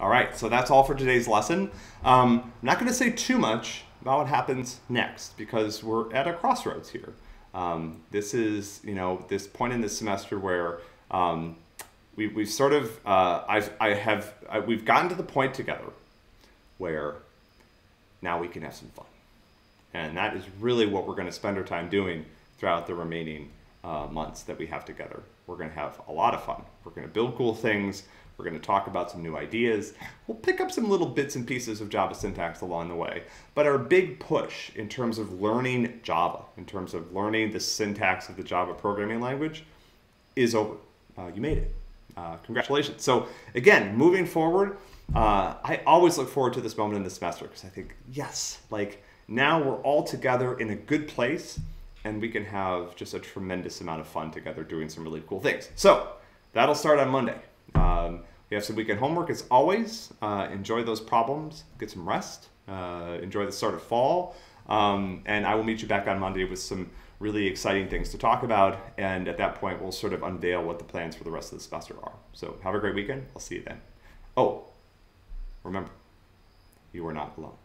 All right, so that's all for today's lesson. Um, I'm not going to say too much about what happens next because we're at a crossroads here. Um, this is, you know, this point in the semester where um, we, we've sort of, uh, I've, I have, I, we've gotten to the point together where now we can have some fun. And that is really what we're going to spend our time doing throughout the remaining uh, months that we have together. We're going to have a lot of fun. We're going to build cool things. We're going to talk about some new ideas. We'll pick up some little bits and pieces of Java syntax along the way. But our big push in terms of learning Java, in terms of learning the syntax of the Java programming language, is over. Uh, you made it. Uh, congratulations. So, again, moving forward, uh, I always look forward to this moment in the semester because I think, yes, like now we're all together in a good place and we can have just a tremendous amount of fun together doing some really cool things. So, that'll start on Monday. Um, we have some weekend homework as always. Uh, enjoy those problems, get some rest, uh, enjoy the start of fall. Um, and I will meet you back on Monday with some really exciting things to talk about. And at that point, we'll sort of unveil what the plans for the rest of the semester are. So have a great weekend. I'll see you then. Oh, remember, you are not alone.